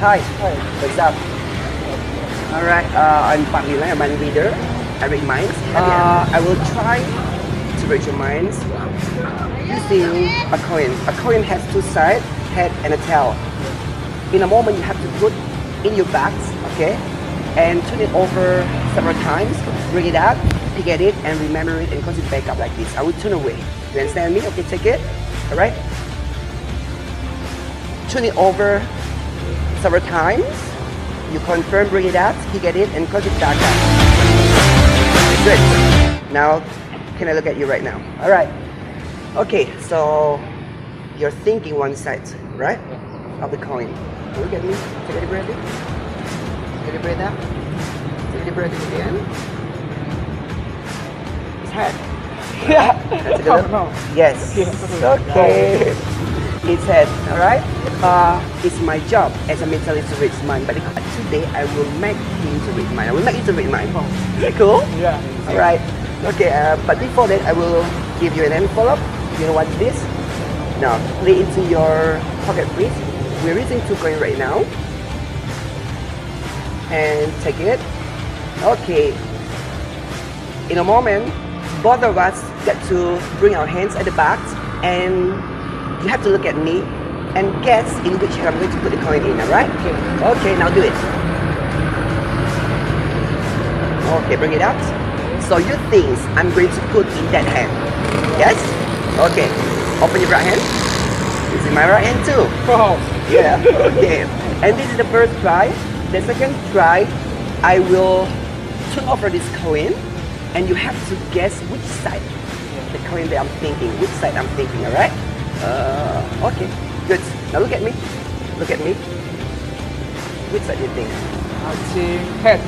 Hi. Hi. What's up? All right. Uh, I'm Parlin Lay. I'm a reader. I read minds. Uh, I will try to read your minds using a coin. A coin has two sides, head and a tail. In a moment, you have to put in your bags, okay, and turn it over several times. Bring it out, pick at it, and remember it, and close it back up like this. I will turn away. You understand me? Okay, take it. All right. Turn it over several times. You confirm, bring it out, pick at it, and close it back up. Good. Now, can I look at you right now? All right. Okay, so you're thinking one side, right? Of the coin. Look at me. Take a deep breath in. Take a deep breath out. Take a deep breath in again. It's head. Yeah. Take a look. Oh, no. Yes. Okay. It's head, alright? Uh, it's my job as a mentalist to read mind, but today I will make him to read mind. I will make you to read mind. That cool? Yeah. Alright. Okay, uh, but before that, I will give you an envelope. You know what it is? Now, put it into your pocket, please. We're using two coin right now. And take it. Okay. In a moment, both of us get to bring our hands at the back and you have to look at me and guess in which hand I'm going to put the coin in, alright? Okay. Okay, now do it. Okay, bring it out. So you think I'm going to put in that hand? Yes? Okay. Open your right hand. This is my right hand too. Wow. Yeah, okay. And this is the first try. The second try, I will turn over this coin and you have to guess which side the coin that I'm thinking, which side I'm thinking, alright? Uh, okay, good. Now look at me. Look at me. Which side do you think? I think head.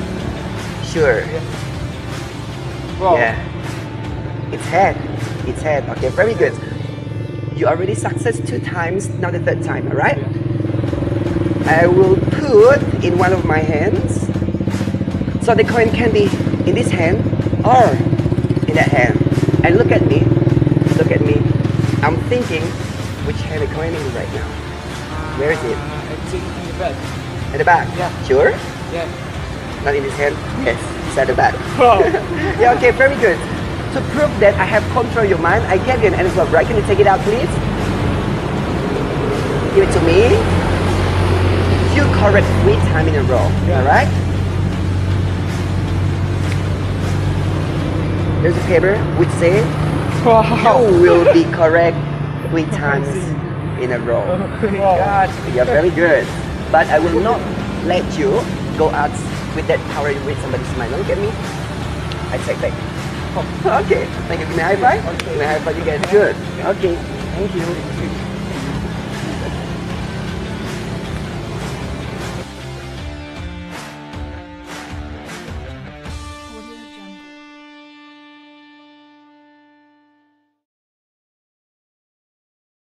Sure. Wow. Yeah. It's head. It's head. Okay, very good. You already success two times, now the third time, alright? I will put in one of my hands. So the coin can be in this hand or in that hand. And look at me. Look at me. I'm thinking which hand coin is right now. Where is it? Uh, I think in the back. At the back? Yeah. Sure? Yeah. Not in this hand? Yes, it's at the back. Wow. yeah, okay, very good. To prove that I have control of your mind, I gave you an envelope, right? Can you take it out, please? Give it to me. You correct three times in a row, Yeah. all right? There's a paper which says Wow. you will be correct three times in a row. Oh wow. God, you're very good. But I will not let you go out with that power you read somebody's mind. Look at me. I take back. Okay, thank you. Me a high five. Give me a high five. You guys good. Okay, thank you.